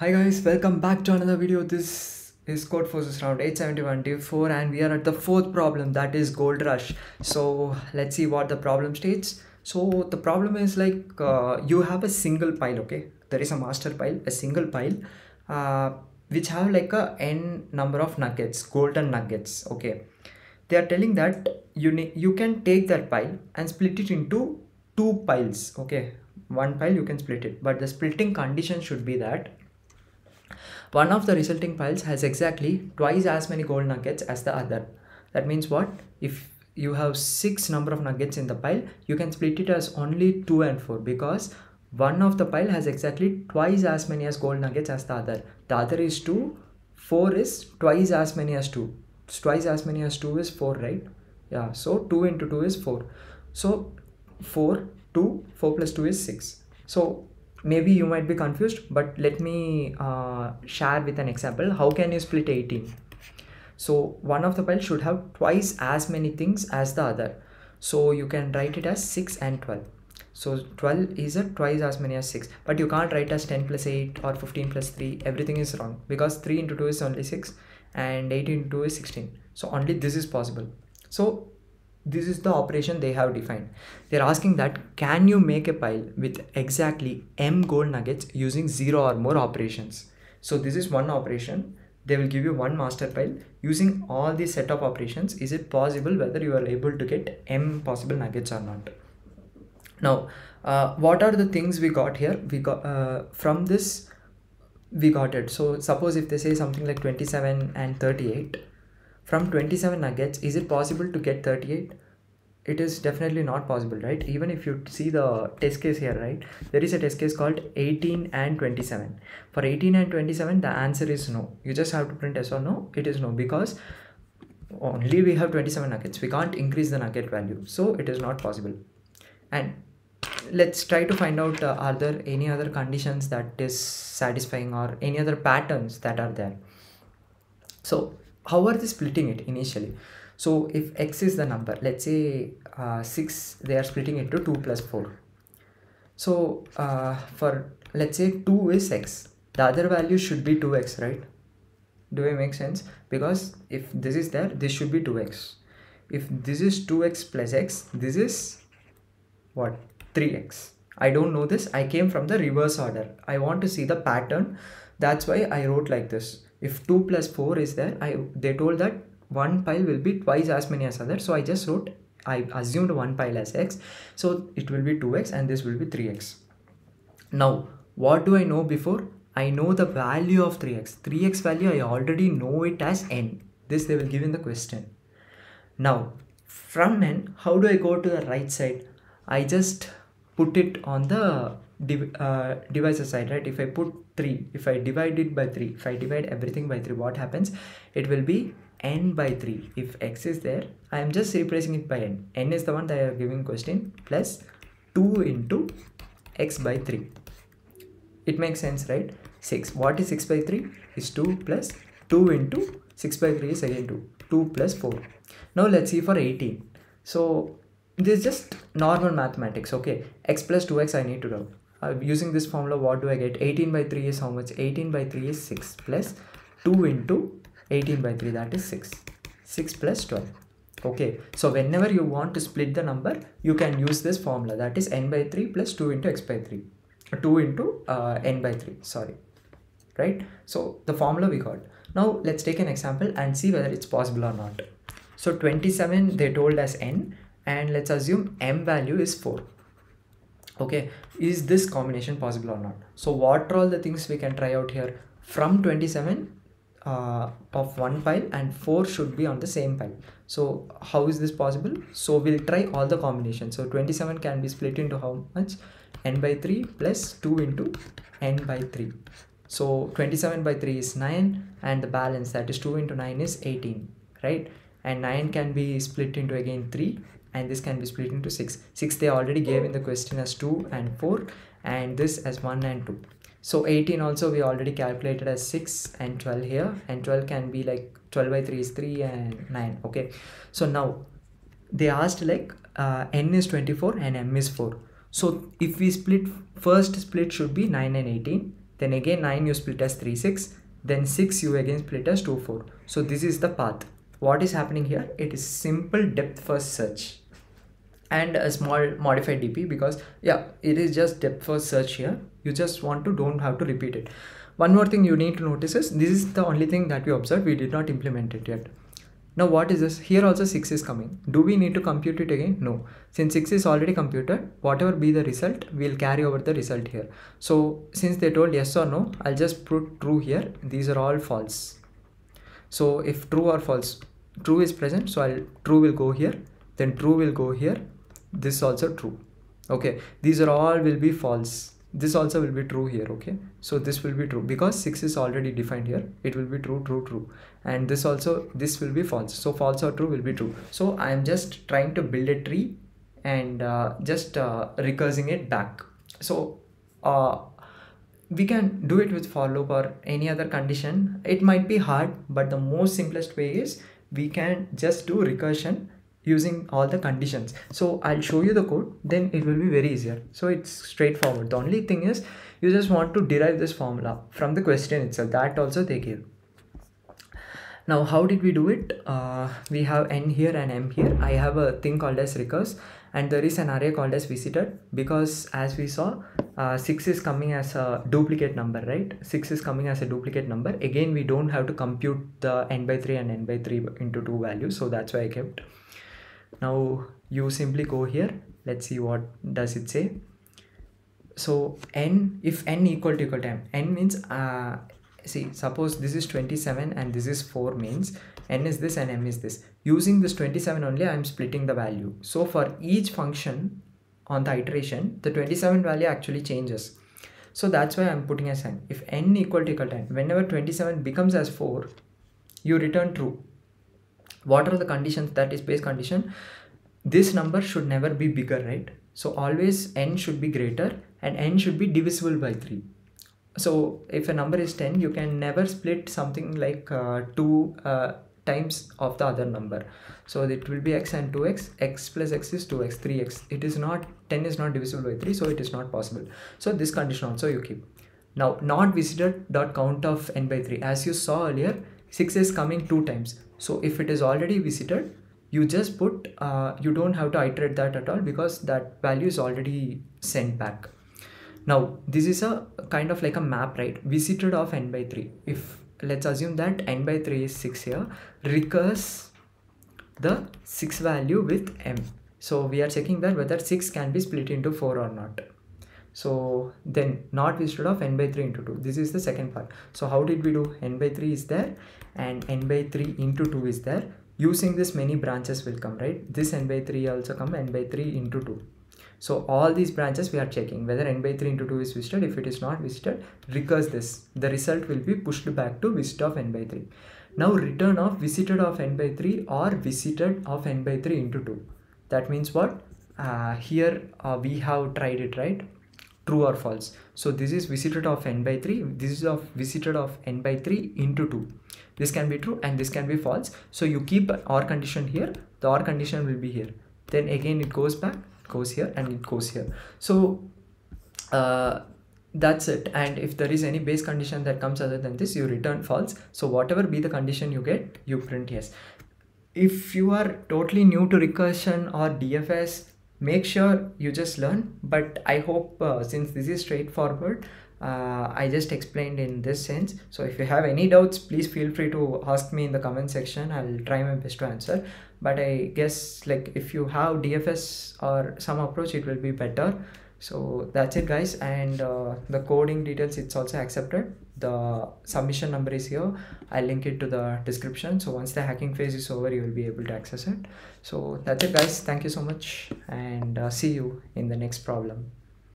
Hi guys, welcome back to another video. This is Codeforces round 871 Div 4 and we are at the fourth problem that is gold rush. So let's see what the problem states. So the problem is like uh, you have a single pile, okay? There is a master pile, a single pile uh, which have like a n number of nuggets, golden nuggets, okay? They are telling that you you can take that pile and split it into two piles, okay? One pile you can split it, but the splitting condition should be that one of the resulting piles has exactly twice as many gold nuggets as the other. That means what? If you have six number of nuggets in the pile, you can split it as only two and four because one of the pile has exactly twice as many as gold nuggets as the other. The other is two, four is twice as many as two. Twice as many as two is four, right? Yeah, so two into two is four. So four, two, four plus two is six. So maybe you might be confused but let me uh, share with an example. How can you split 18 so one of the piles should have twice as many things as the other. So you can write it as 6 and 12 so 12 is a twice as many as 6 but you can't write as 10 plus 8 or 15 plus 3 everything is wrong because 3 into 2 is only 6 and 8 into 2 is 16 so only this is possible. So this is the operation they have defined. They're asking that can you make a pile with exactly m gold nuggets using zero or more operations? So this is one operation. They will give you one master pile. Using all these set of operations is it possible whether you are able to get m possible nuggets or not? Now uh, what are the things we got here? We got uh, from this we got it. So suppose if they say something like 27 and 38 from 27 nuggets is it possible to get 38 it is definitely not possible right? Even if you see the test case here right? There is a test case called 18 and 27 for 18 and 27 the answer is no. You just have to print yes or no. It is no because only we have 27 nuggets. We can't increase the nugget value. So it is not possible. And let's try to find out uh, are there any other conditions that is satisfying or any other patterns that are there? So how are they splitting it initially? So if x is the number let's say uh, 6 they are splitting it to 2 plus 4 so uh, for let's say 2 is x the other value should be 2x right? Do I make sense? Because if this is there this should be 2x if this is 2x plus x this is what? 3x i don't know this. I came from the reverse order. I want to see the pattern. That's why i wrote like this if 2 plus 4 is there i they told that one pile will be twice as many as other. So i just wrote i assumed one pile as x. So it will be 2x and this will be 3x now what do i know before? I know the value of 3x 3x value i already know it as n. This they will give in the question. Now from n how do i go to the right side? I just put it on the uh, divisor side right if i put 3 if i divide it by 3 if i divide everything by 3 what happens? It will be n by 3 if x is there i am just replacing it by n. N is the one that i are giving question plus 2 into x by 3 it makes sense right? 6 what is 6 by 3 is 2 plus 2 into 6 by 3 is again 2 2 plus 4 now let's see for 18 so this is just normal mathematics okay? X plus 2x i need to do uh, using this formula what do i get? 18 by 3 is how much? 18 by 3 is 6 plus 2 into 18 by 3 that is 6 6 plus 12 okay. So whenever you want to split the number you can use this formula that is n by 3 plus 2 into x by 3 2 into uh, n by 3 sorry. Right? So the formula we got. Now let's take an example and see whether it's possible or not. So 27 they told us n and let's assume m value is 4 okay is this combination possible or not? So what are all the things we can try out here? From 27 uh, of one pile and 4 should be on the same pile. So how is this possible? So we'll try all the combinations. So 27 can be split into how much? N by 3 plus 2 into n by 3 so 27 by 3 is 9 and the balance that is 2 into 9 is 18 right? And 9 can be split into again 3 and this can be split into 6 6 they already gave in the question as 2 and 4 and this as 1 and 2 so 18 also we already calculated as 6 and 12 here and 12 can be like 12 by 3 is 3 and 9 okay? So now they asked like uh, n is 24 and m is 4 so if we split first split should be 9 and 18 then again 9 you split as 3 6 then 6 you again split as 2 4 so this is the path what is happening here? It is simple depth first search and a small modified dp because yeah it is just depth first search here. You just want to don't have to repeat it. One more thing you need to notice is this is the only thing that we observed. We did not implement it yet. Now what is this? Here also 6 is coming. Do we need to compute it again? No. Since 6 is already computed whatever be the result we'll carry over the result here. So since they told yes or no i'll just put true here. These are all false. So if true or false true is present so i'll true will go here. Then true will go here. This also true. Okay. These are all will be false. This also will be true here. Okay. So this will be true. Because 6 is already defined here it will be true true true. And this also this will be false. So false or true will be true. So i am just trying to build a tree and uh, just uh, recursing it back. So uh, we can do it with for loop or any other condition. It might be hard but the most simplest way is we can just do recursion using all the conditions. So i'll show you the code then it will be very easier. So it's straightforward. The only thing is you just want to derive this formula from the question itself. That also they give now how did we do it? Uh, we have n here and m here. I have a thing called as recurse and there is an array called as visited because as we saw uh, 6 is coming as a duplicate number right? 6 is coming as a duplicate number. Again we don't have to compute the n by 3 and n by 3 into two values so that's why i kept. Now you simply go here. Let's see what does it say. So n if n equal to equal to m n means uh see suppose this is 27 and this is 4 means n is this and m is this. Using this 27 only i'm splitting the value. So for each function on the iteration the 27 value actually changes. So that's why i'm putting as n. If n equal to equal to n whenever 27 becomes as 4 you return true. What are the conditions? That is base condition. This number should never be bigger right? So always n should be greater and n should be divisible by 3 so if a number is 10 you can never split something like uh, 2 uh, times of the other number. So it will be x and 2x x plus x is 2x 3x it is not 10 is not divisible by 3 so it is not possible. So this condition also you keep. Now not visited dot count of n by 3 as you saw earlier 6 is coming two times. So if it is already visited you just put uh, you don't have to iterate that at all because that value is already sent back now this is a kind of like a map right? Visited of n by 3 if let's assume that n by 3 is 6 here recurse the 6 value with m. So we are checking that whether 6 can be split into 4 or not. So then not visited of n by 3 into 2 this is the second part. So how did we do? n by 3 is there and n by 3 into 2 is there. Using this many branches will come right? This n by 3 also come n by 3 into 2 so all these branches we are checking whether n by 3 into 2 is visited. If it is not visited recurse this. The result will be pushed back to visit of n by 3 now return of visited of n by 3 or visited of n by 3 into 2 that means what? Uh, here uh, we have tried it right? True or false? So this is visited of n by 3 this is of visited of n by 3 into 2 this can be true and this can be false. So you keep or condition here. The or condition will be here. Then again it goes back goes here and it goes here. So uh, that's it. And if there is any base condition that comes other than this you return false. So whatever be the condition you get you print yes. If you are totally new to recursion or dfs make sure you just learn. But i hope uh, since this is straightforward uh, i just explained in this sense. So if you have any doubts please feel free to ask me in the comment section. I'll try my best to answer. But i guess like if you have dfs or some approach it will be better. So that's it guys. And uh, the coding details it's also accepted. The submission number is here. I'll link it to the description. So once the hacking phase is over you will be able to access it. So that's it guys. Thank you so much. And uh, see you in the next problem